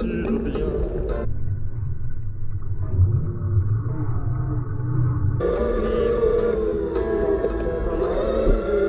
tu veux bien